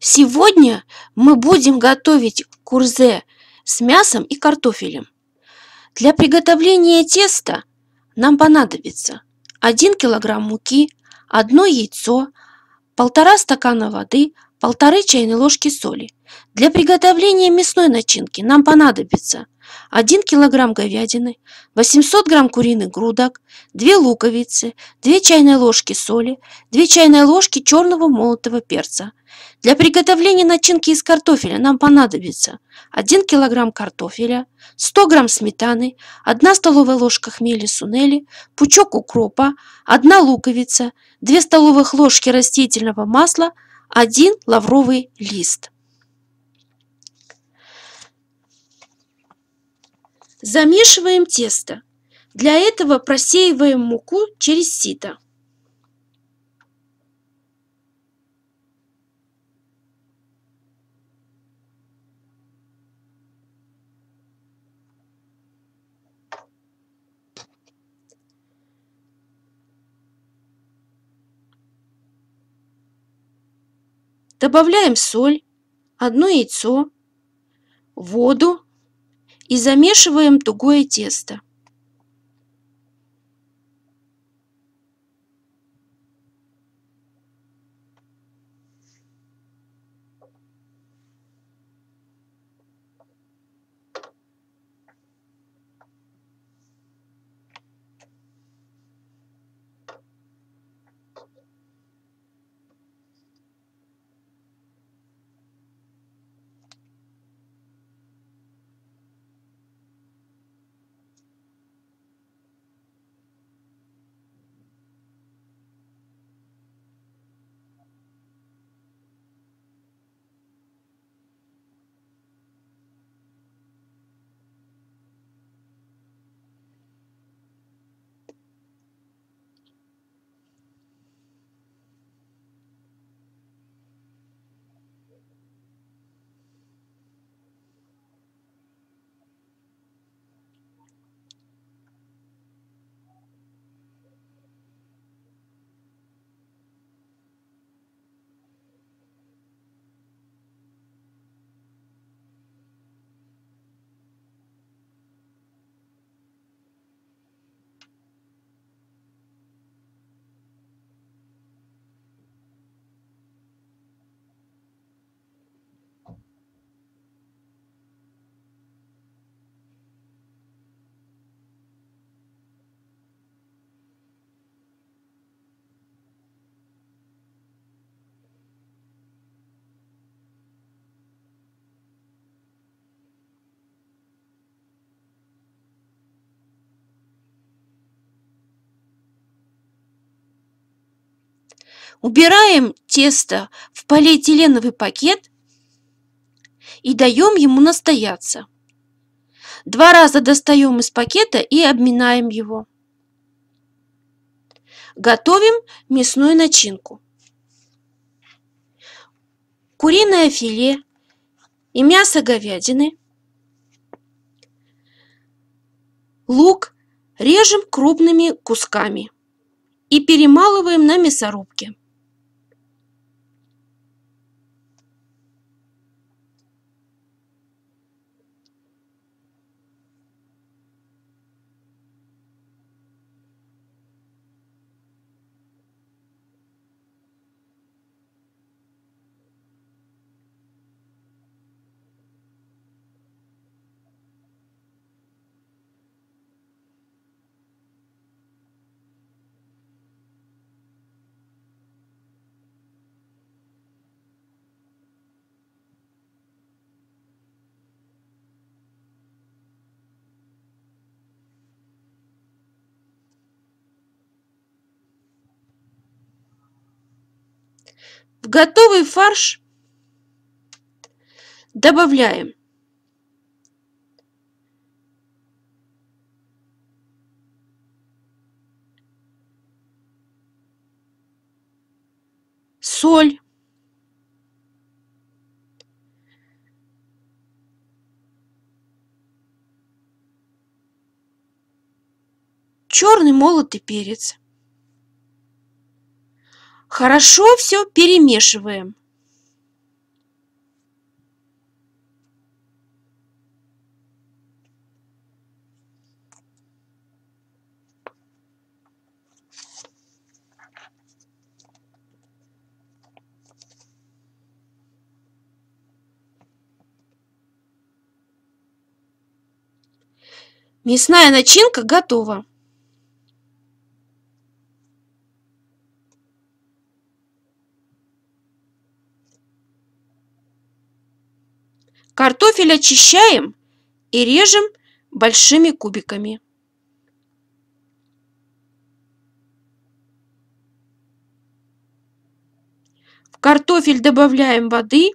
Сегодня мы будем готовить курзе с мясом и картофелем. Для приготовления теста нам понадобится 1 килограмм муки, одно яйцо, полтора стакана воды, полторы чайной ложки соли. Для приготовления мясной начинки нам понадобится 1 килограмм говядины, 800 грамм куриных грудок, 2 луковицы, 2 чайные ложки соли, 2 чайные ложки черного молотого перца. Для приготовления начинки из картофеля нам понадобится 1 килограмм картофеля, 100 грамм сметаны, 1 столовая ложка хмели сунели, пучок укропа, 1 луковица, 2 столовых ложки растительного масла, 1 лавровый лист. Замешиваем тесто. Для этого просеиваем муку через сито. Добавляем соль, одно яйцо, воду и замешиваем тугое тесто. Убираем тесто в полиэтиленовый пакет и даем ему настояться. Два раза достаем из пакета и обминаем его. Готовим мясную начинку. Куриное филе и мясо говядины. Лук режем крупными кусками и перемалываем на мясорубке. В готовый фарш добавляем соль, черный молотый перец хорошо все перемешиваем Мясная начинка готова. Картофель очищаем и режем большими кубиками. В картофель добавляем воды.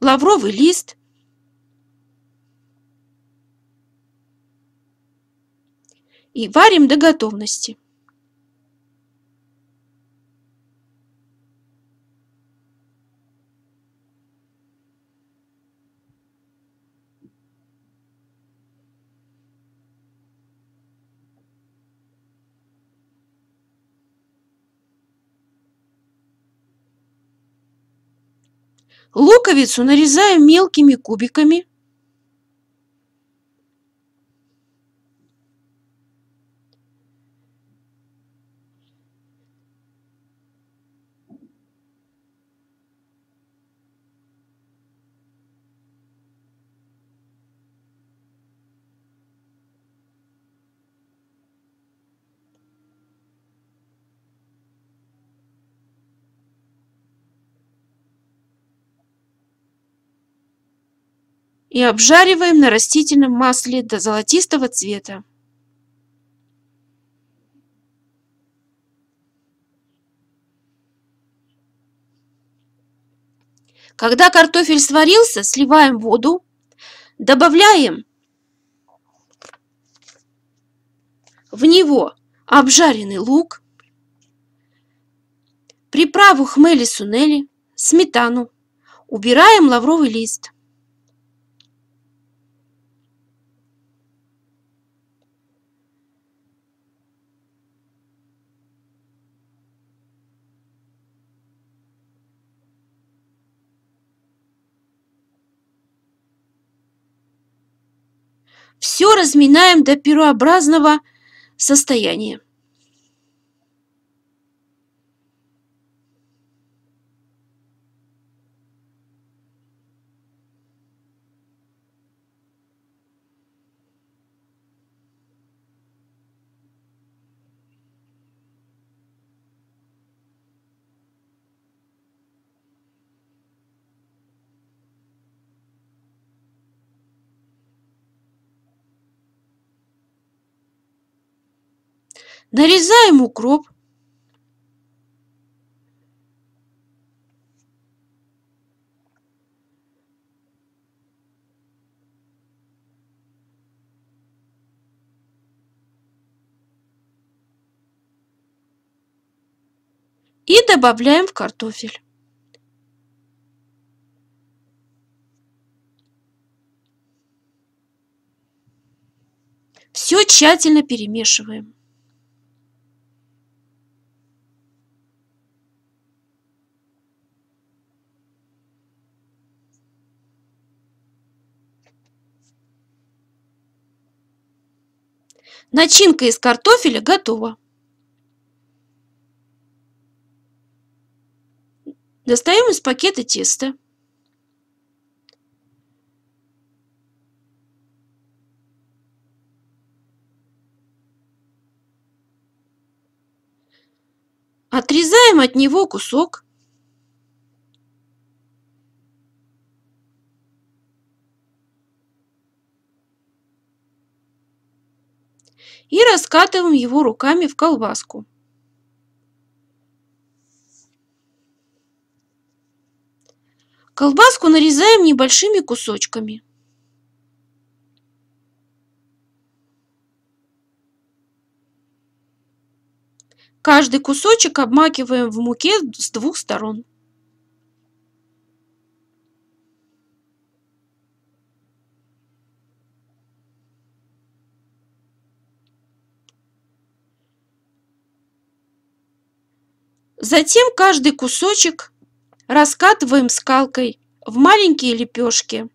Лавровый лист. И варим до готовности. Луковицу нарезаем мелкими кубиками. И обжариваем на растительном масле до золотистого цвета. Когда картофель сварился, сливаем воду, добавляем в него обжаренный лук, приправу хмели-сунели, сметану, убираем лавровый лист. Все разминаем до пирообразного состояния. Нарезаем укроп. И добавляем в картофель. Все тщательно перемешиваем. Начинка из картофеля готова. Достаем из пакета тесто. Отрезаем от него кусок. И раскатываем его руками в колбаску. Колбаску нарезаем небольшими кусочками. Каждый кусочек обмакиваем в муке с двух сторон. Затем каждый кусочек раскатываем скалкой в маленькие лепешки.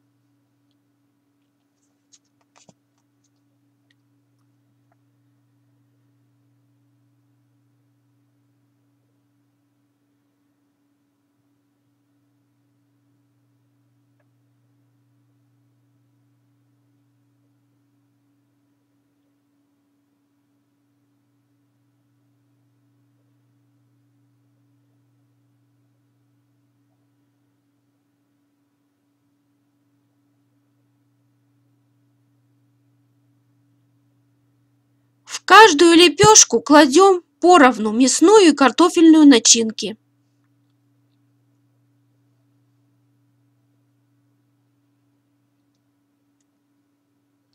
Каждую лепешку кладем поровну мясную и картофельную начинки.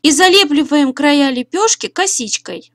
И залепливаем края лепешки косичкой.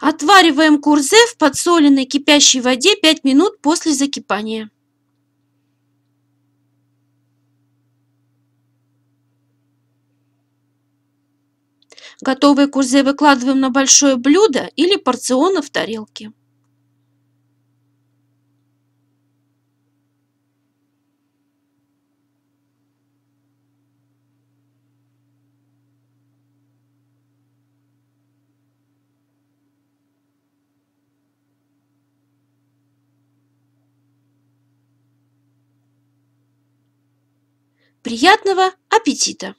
Отвариваем курзе в подсоленной кипящей воде 5 минут после закипания. Готовые курзе выкладываем на большое блюдо или порционно в тарелке. Приятного аппетита!